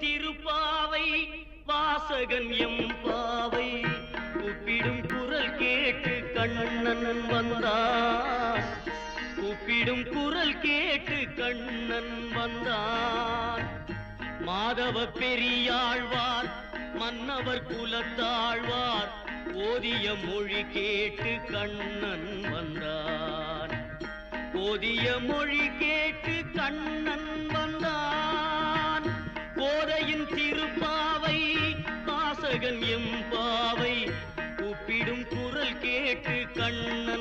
திருப்பாவை வாசகன் எம் பாவை. கூப்பிடும் குரல் கேட்டு கண்ணன் வந்தான். கூப்பிடும் குரல் கேட்டு கண்ணன் வந்தான். மாதவ பெரியாழ்வார் மன்னவர் குலத்தாழ்வார். ஓதிய மொழி கேட்டு கண்ணன் வந்தான். ஓதிய மொழி கேட்டு கண்ணன் வந்தான் திருப்பாவை வாசகன் எம் பாவை. கூப்பிடும் குரல் கேட்டு கண்ண